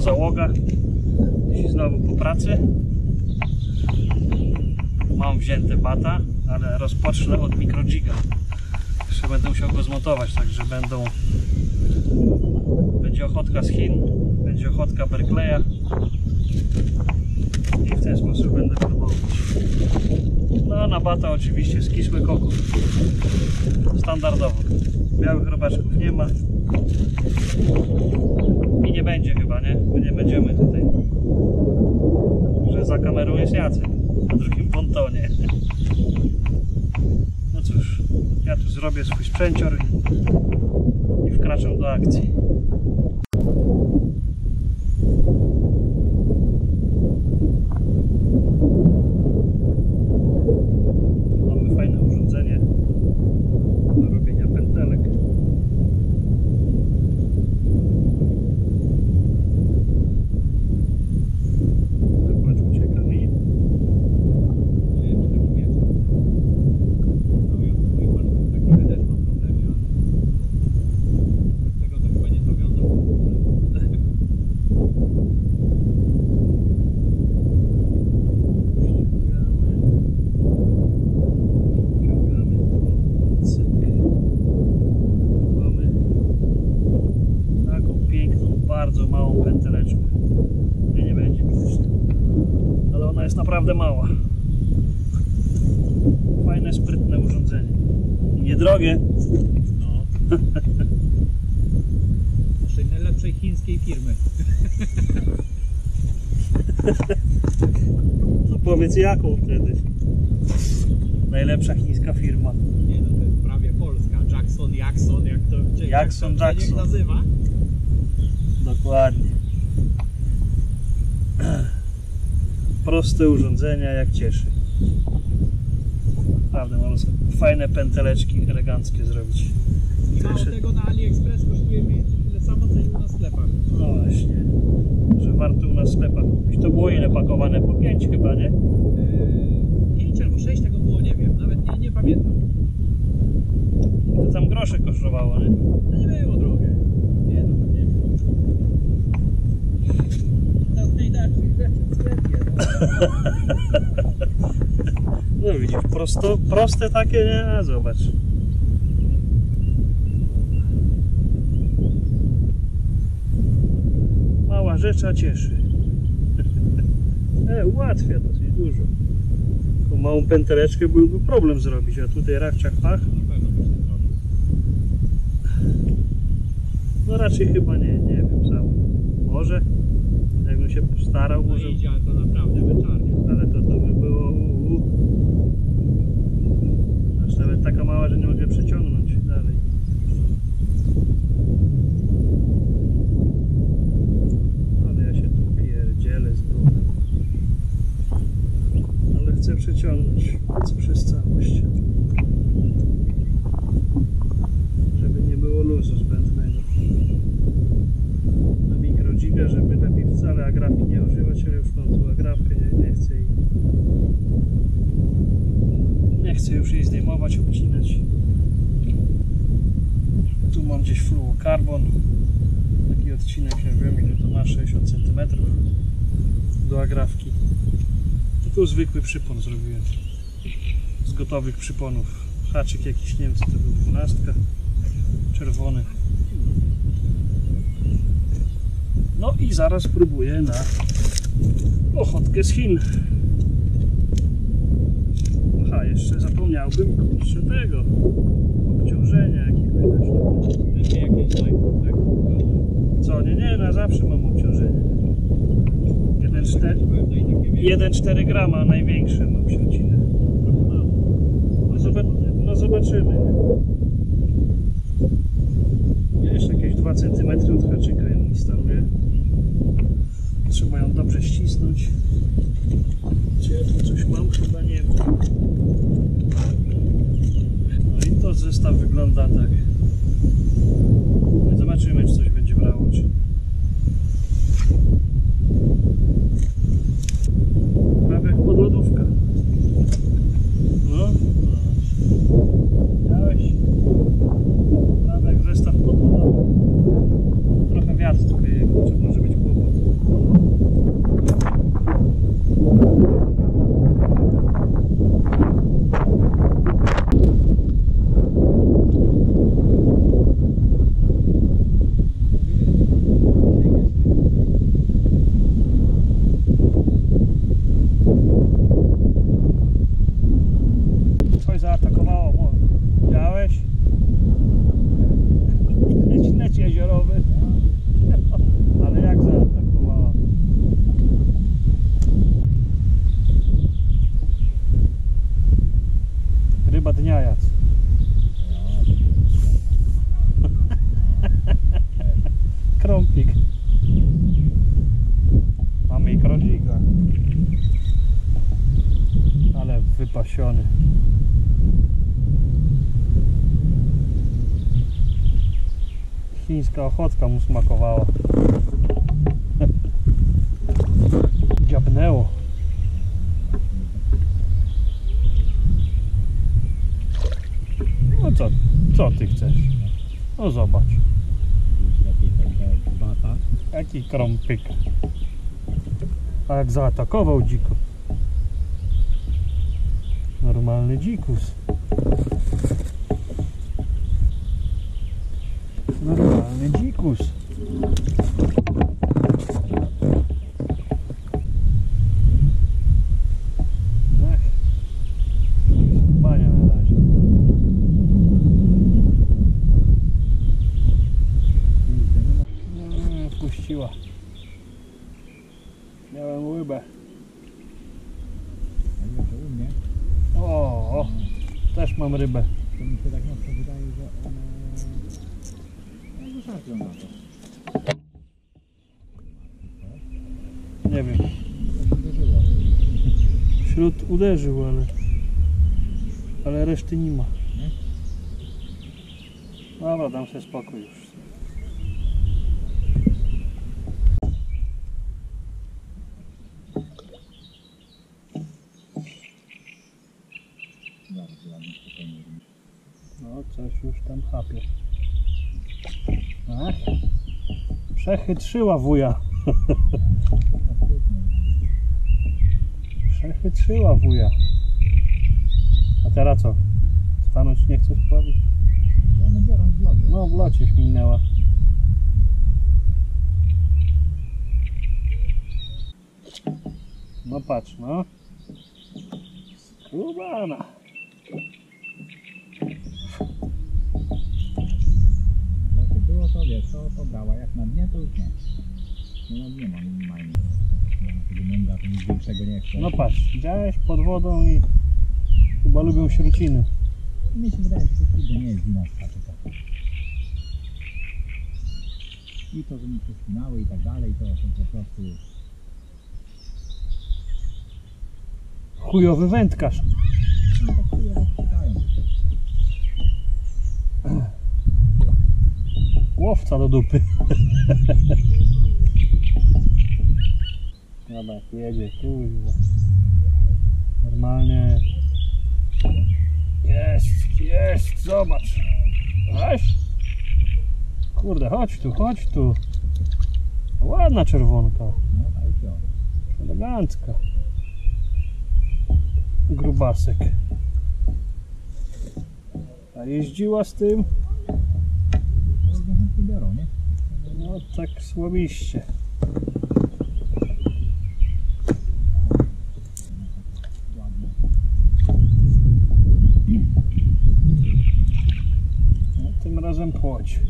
Załoga. Dziś znowu po pracy. Mam wzięte bata, ale rozpocznę od mikrojiga. Jeszcze będę musiał go zmontować, także będą będzie ochotka z Chin, będzie ochotka Berkleya i w ten sposób będę próbować. No na bata oczywiście z kisłych oków. Standardowo. Białych robaczków nie ma. Nie będzie chyba, nie? Bo nie będziemy tutaj. Że za kamerą jest Jacek na drugim pontonie. No cóż, ja tu zrobię swój sprzęcior i, i wkraczam do akcji. Mamy fajne urządzenie do robienia pętelek. Zobacz, ucieka mi. Nie wiem, czy taki wieczór. No ja z moim paluchem tak trochę też mam problemy, ale z tego to chyba nie zawiązał w ogóle. Ściągamy. Ściągamy. Cyk. Mamy taką piękną, bardzo małą pęteleczkę. Nie, nie będzie widać. Ale ona jest naprawdę mała. Fajne, sprytne urządzenie. I niedrogie. No. Naszej najlepszej chińskiej firmy. Jaką wtedy? Najlepsza chińska firma. Nie no, to jest prawie polska. Jackson, Jackson, jak to jak Jackson, to niech Jackson. nazywa. Dokładnie. Proste urządzenia jak cieszy. Naprawdę można fajne pęteleczki eleganckie zrobić. I mało tego na AliExpress kosztuje tyle samo, co i u nas sklepach. No właśnie. Że warto u nas sklepach kupić. To było ile pakowane? Po 5 chyba, nie? Yy, pięć albo sześć tego było, nie wiem, nawet nie, nie pamiętam. To tam grosze kosztowało, nie? To nie było drogie. Nie no, to nie wiem. To z najdalszych rzeczy w sklepie. No. No widzisz, prosto, proste takie, nie? A zobacz. Mała rzecz, a cieszy. E, ułatwia dosyć dużo. Tą małą pęteleczkę byłby problem zrobić, a tutaj rachciach pach, no raczej chyba nie, nie wiem sam. Może, jakbym się postarał, No może, idzie, ale to naprawdę wyczarnia. ale to to by było u, u. Aż nawet taka mała, że nie mogę przeciągnąć dalej. Ale ja się tu pierdzielę z grubem. Ale chcę przeciągnąć przez całość. Żeby nie było luzu zbędnego. Na mikrodziga, żeby lepiej wcale agrafki nie używać, ale już mam tu agrafkę, nie, nie chcę jej nie chcę już jej zdejmować, obcinać. Tu mam gdzieś fluokarbon. Taki odcinek, ja wiem ile to ma, 60 cm do agrafki. I tu zwykły przypon zrobiłem. Z gotowych przyponów. Haczyk jakiś, nie wiem co to był, 12. Czerwony. No i zaraz próbuję na ochotkę z Chin. Aha, jeszcze zapomniałbym kurczę tego obciążenia jakiegoś. Będzie jakieś iPhone, tak? Co, nie, nie, na zawsze mam. 1,4 Pewno i takie wiele. 1,4 grama największe mam przecinę. No, zobac no zobaczymy. Jeszcze jakieś 2 cm od haczyka ją instaluję. Trzeba ją dobrze ścisnąć. Czy ja tu coś mam? Chyba nie wiem. No i to zestaw wygląda tak. No i Zobaczymy, czy coś będzie brało. Czy... Prawie jak podlodówka. No, Widziałeś? Prawie jak zestaw podłogowy. Trochę wiatr tu wieje, kurczę, może być kłopot. Wyniesiony. Chińska ochotka mu smakowała. Dziabnęło. No co, co ty chcesz? No zobacz, jaki krąpyk. A jak zaatakował dziko. Normalny dzikus. Razie. Mm, puściła. Miałem mnie. O, o, też mam rybę. To mi się tak mocno wydaje, że one... No, wystarczą na to. Nie wiem. Wśród uderzył, ale. Ale reszty nie ma. Nie? Dobra, dam sobie spokój już. Bardzo ładnie, spokojnie. No, coś już tam chapie. Ach, przechytrzyła wuja. Przechytrzyła wuja. A teraz co? Stanąć nie chcesz pławić? Z lodu. No, w locie śmignęła. No patrz, no. Skubana. To wiesz, to, to brała. Jak na dnie to już nie. No na dnie ma minimalnie. Ja tego munga to nic większego nie chcę. No patrz, widziałeś pod wodą i chyba lubią śruciny. Mnie się wydaje, że to kurde nie jest wina skaczeka. I to, że mi się spinały i tak dalej, to, to po prostu... Chujowy wędkarz. No tak chuje rozpytają. Łowca do dupy. Dobra, jedzie, kurwa. Normalnie. Jest, jest, zobacz. Weź. Kurde, chodź tu, chodź tu. Ładna czerwonka. Elegancka. Grubasek. A jeździła z tym? No i chętnie biorą, nie? No tak. Ładnie. No, tym razem płoć.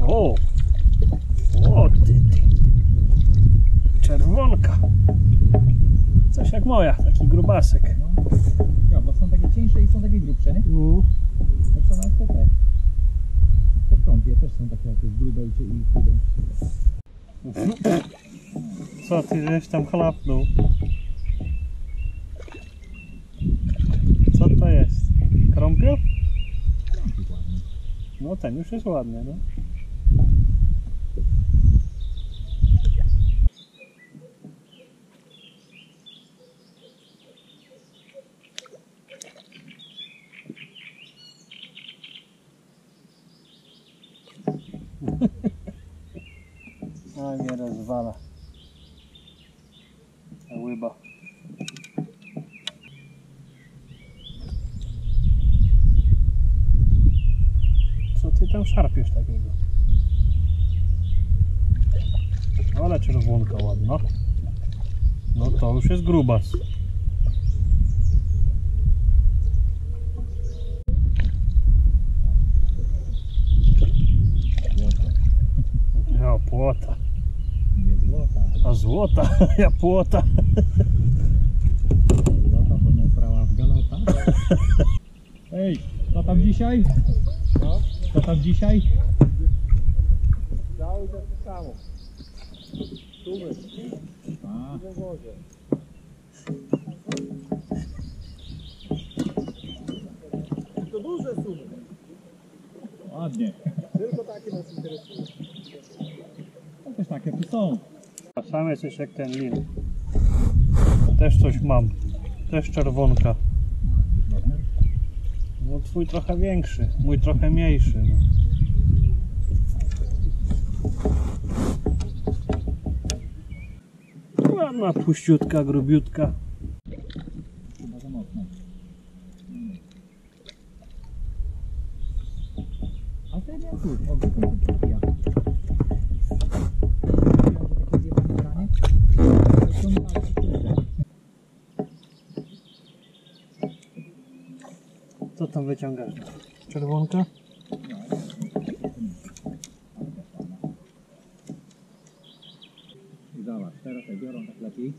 O! O ty, ty. Czerwonka. Coś jak moja, taki grubasek. No. Ja, bo są takie cieńsze i są takie grubsze, nie? Mm. Tak samo jak te te. Te krąpie też są takie jakieś grube i i chude. Co ty żeś tam chlapnął? Co to jest? Krąpio? Ładny. No ten już jest ładny, no. A mnie rozwala. Ta łyba. Co ty tam szarpiesz takiego? Czerwonka ładna. No to już jest grubas. Ja płota. Nie złota. A złota, ja płota. Złota, bo nie brała w galota. Ej, co tam dzisiaj? No. Co tam dzisiaj? Cały to samo. Tumy A, w wodzie. To duże sumy. ładnie. Tylko takie nas interesują. No też takie tu są. Sam jesteś jak ten lin. Też coś mam. Też czerwonka. No twój trochę większy, mój trochę mniejszy. No. Ładna, puściutka, grubiutka. Chyba za mocno. A ten jak tu? O, gdzie ten podbija? Takie zjebane branie? Ciągnąłem, kurde. Co tam wyciągasz? Czerwonka? I zobacz, teraz jak biorą tak lepiej,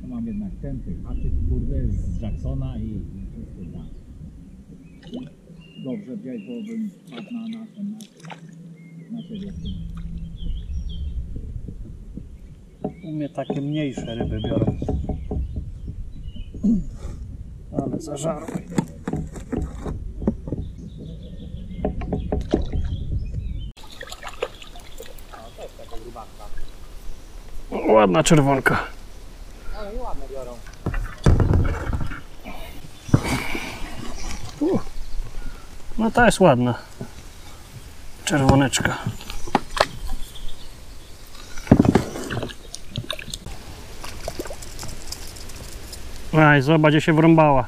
to mam jednak ten tych haczyk, kurde, z Jacksona i i wszystko da. Dobrze wziąć, bo bym padł na, na ten, na, na siebie. U mnie takie mniejsze ryby biorą. Ale zażarły. Ładna czerwonka. Ale ładne biorą. No ta jest ładna. Czerwoneczka. Aj, zobacz, gdzie się wrąbała.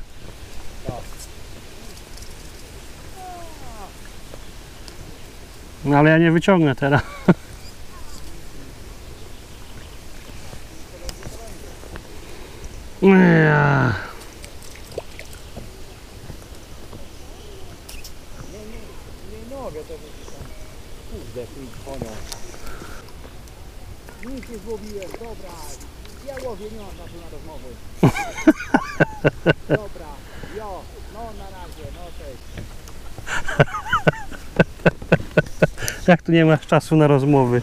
No ale ja nie wyciągnę teraz. Ja. Kurde, konią. Nic nie złowiłem, dobra. Ja łowię, nie mam na rozmowy. Dobra, jo, no na razie, no cześć. Jak tu nie masz czasu na rozmowy?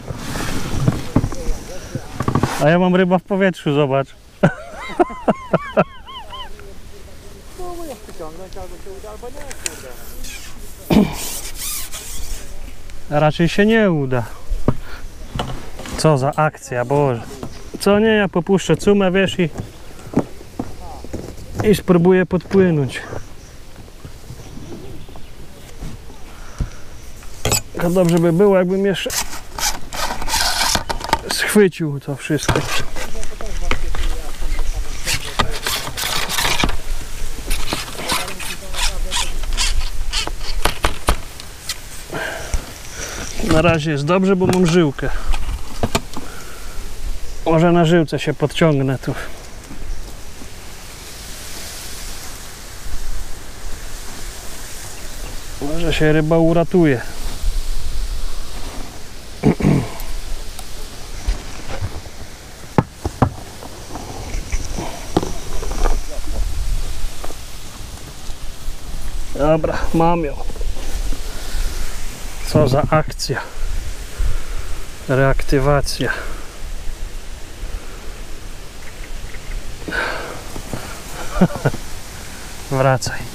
A ja mam ryba w powietrzu, zobacz. No bo jak przyciągnąć, albo się uda, albo nie, kurde. Raczej się nie uda. Co za akcja, Boże. Co nie, ja popuszczę cumę, wiesz, i, i spróbuję podpłynąć. Tylko dobrze by było, jakbym jeszcze schwycił to wszystko. Na razie jest dobrze, bo mam żyłkę. Może na żyłce się podciągnę tu. Może się ryba uratuje. Dobra, mam ją. Co za akcja. Reaktywacja. Wracaj.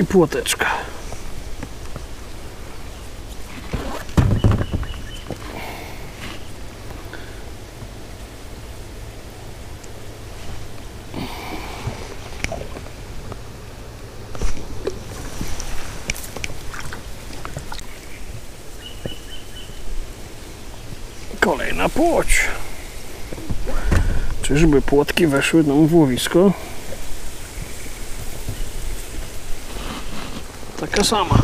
I płoteczka. Kolejna płoć. Czyżby płotki weszły nam w łowisko? Taka sama.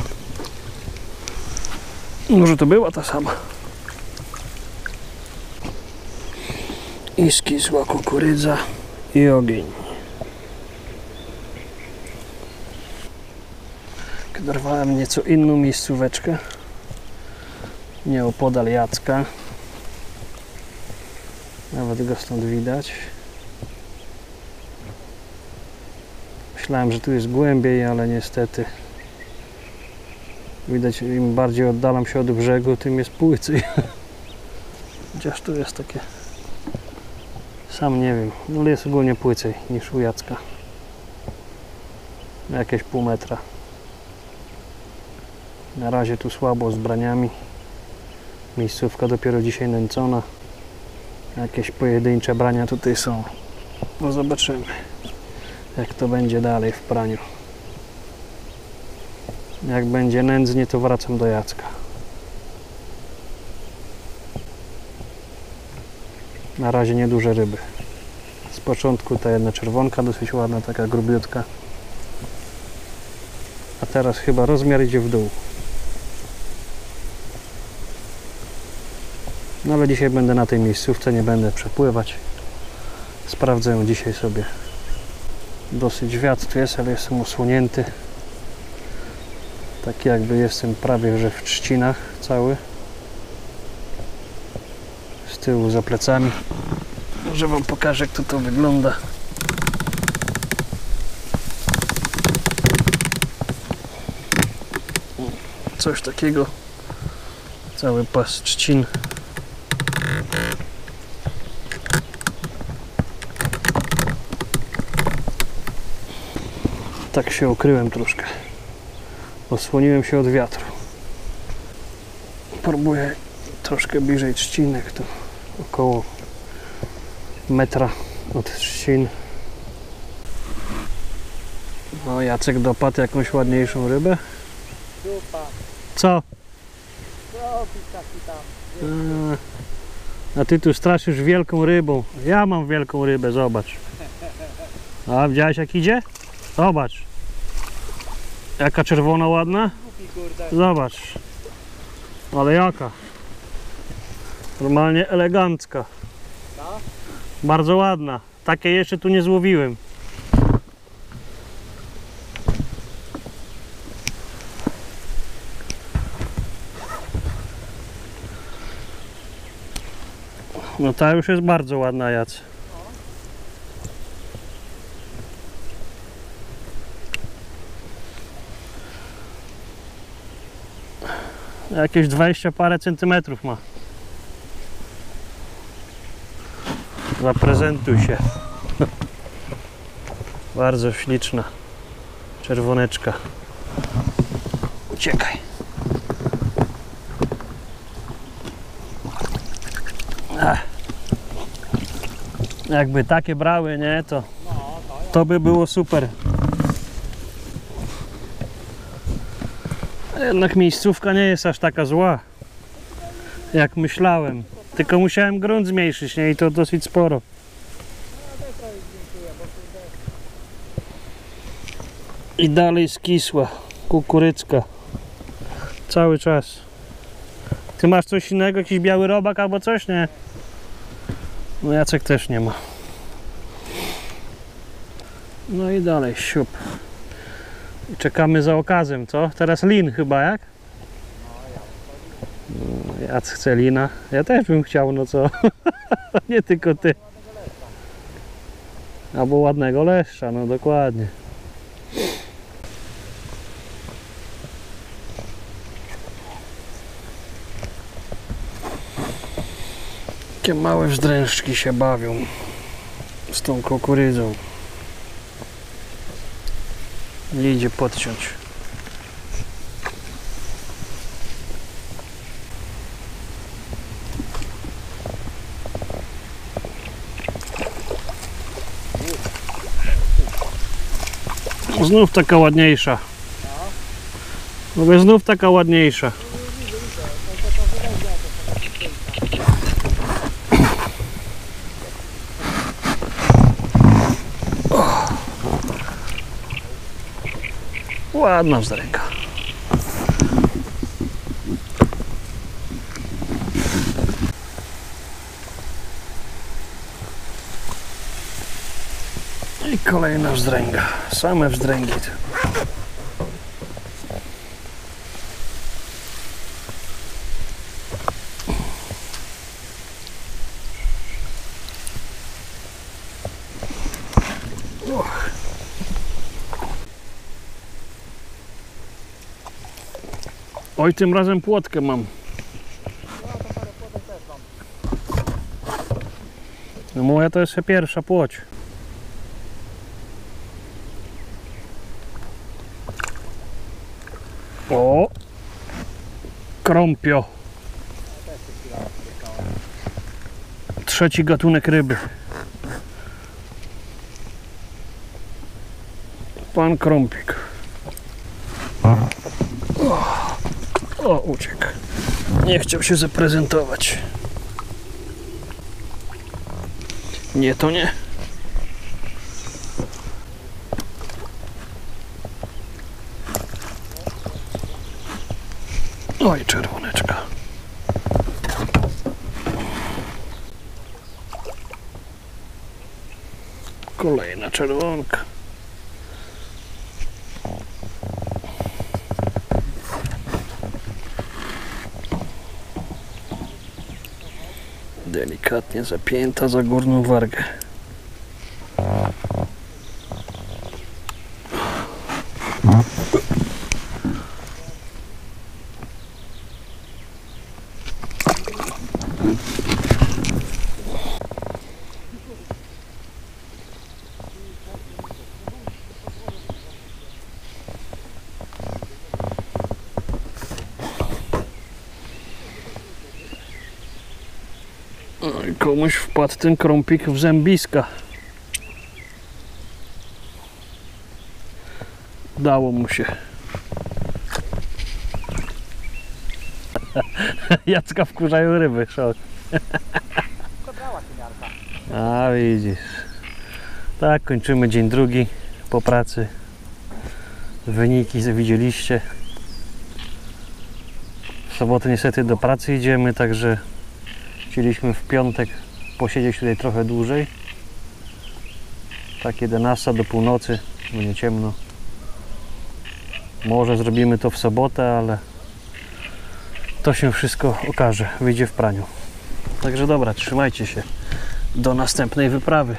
Może to była ta sama. I skisła kukurydza i ogień. Dorwałem nieco inną miejscóweczkę. Nie opodal Jacka. Nawet go stąd widać. Myślałem, że tu jest głębiej, ale niestety widać im bardziej oddalam się od brzegu, tym jest płycej. Chociaż tu jest takie sam nie wiem, ale jest ogólnie płycej niż u Jacka. Jakieś pół metra. Na razie tu słabo z braniami. Miejscówka dopiero dzisiaj nęcona. Jakieś pojedyncze brania tutaj są. No zobaczymy, jak to będzie dalej w praniu. Jak będzie nędznie, to wracam do Jacka. Na razie nieduże ryby. Z początku ta jedna czerwonka, dosyć ładna, taka grubiutka. A teraz chyba rozmiar idzie w dół. No ale dzisiaj będę na tej miejscówce, nie będę przepływać. Sprawdzę ją dzisiaj sobie. Dosyć wiatr tu jest, ale jestem usłonięty. Tak jakby jestem prawie że w trzcinach cały. Z tyłu za plecami. Może Wam pokażę jak to, to wygląda. Coś takiego. Cały pas trzcin. Tak się ukryłem troszkę. Osłoniłem się od wiatru. Próbuję troszkę bliżej trzcinek, to około metra od trzcin. No Jacek dopadł jakąś ładniejszą rybę. Co? robi taki tam. A, a ty tu straszysz wielką rybą. Ja mam wielką rybę, zobacz. A widziałeś jak idzie? Zobacz. Jaka czerwona ładna? Zobacz. Ale jaka? Normalnie elegancka. Bardzo ładna. Takiej jeszcze tu nie złowiłem. No ta już jest bardzo ładna jac. Jakieś 20 parę centymetrów ma. Zaprezentuj się. Bardzo śliczna. Czerwoneczka. Uciekaj. Ach. Jakby takie brały, nie, to, to by było super. Jednak miejscówka nie jest aż taka zła, jak myślałem. Tylko musiałem grunt zmniejszyć, nie? I to dosyć sporo. I dalej skisła kukurycka. Cały czas. Ty masz coś innego, jakiś biały robak albo coś, nie? No Jacek też nie ma. No i dalej, siup. Czekamy za okazem, co? Teraz lin chyba, jak? No, Jac chce lina. Ja też bym chciał, no co? nie tylko ty. Albo ładnego leszcza, no dokładnie. Takie małe wzdrężki się bawią z tą kukurydzą. Nie idzie podciąć. Znów taka ładniejsza. Mówię, znów taka ładniejsza. Ładna wzdręga. I kolejna wzdręga. Same wzdręgi. Oj, tym razem płotkę mam. No moja to jeszcze pierwsza płoć. O! Krąpio. Trzeci gatunek ryby. Pan Krąpik. O, uciekł. Nie chciał się zaprezentować. Nie, to nie. Oj, czerwoneczka. Kolejna czerwonka. Delikatnie zapięta za górną wargę. Oj, komuś wpadł ten krąpik w zębiska. Dało mu się. Jacka wkurzają ryby, szok. A widzisz. Tak, kończymy dzień drugi po pracy. Wyniki widzieliście. W sobotę niestety do pracy idziemy, także chcieliśmy w piątek posiedzieć tutaj trochę dłużej. Tak 11 do północy, będzie ciemno. Może zrobimy to w sobotę, ale to się wszystko okaże, wyjdzie w praniu. Także dobra, trzymajcie się. Do następnej wyprawy.